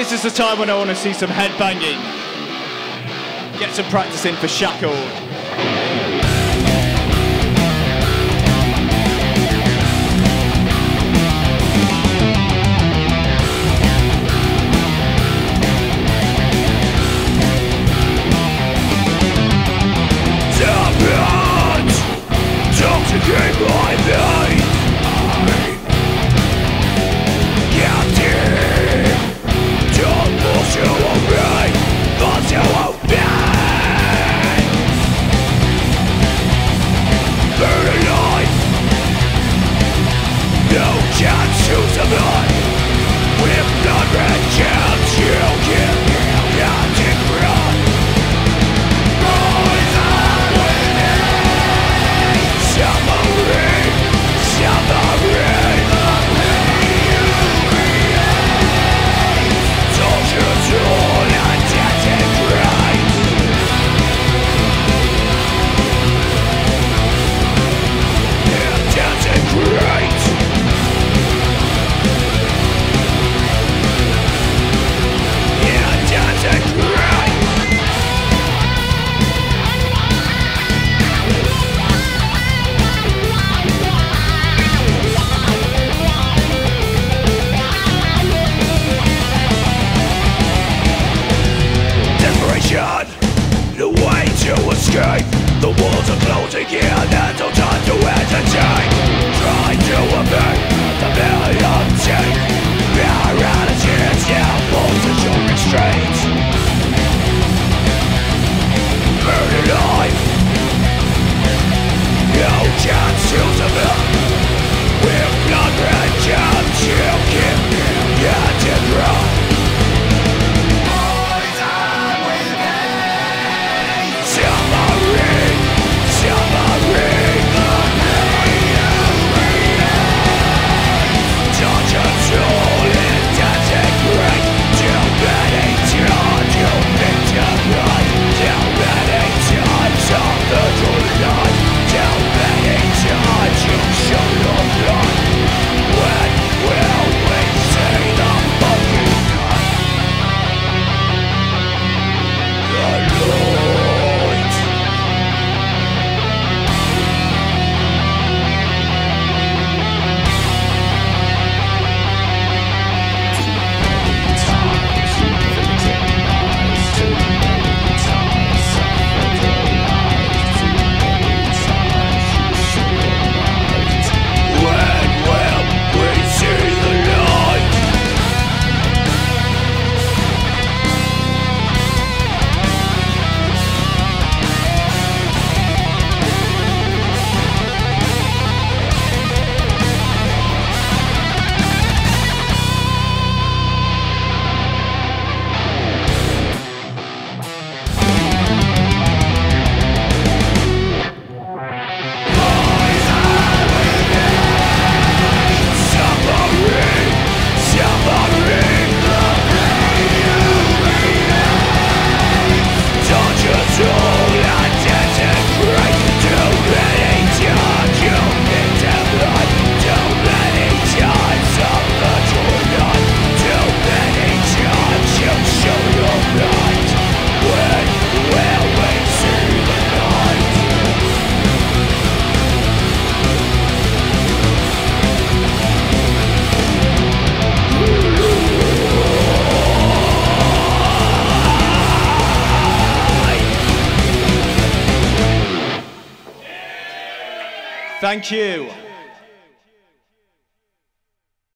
This is the time when I want to see some head banging. Get some practice in for Shackle. Keep my can't choose a blood take it. Thank you.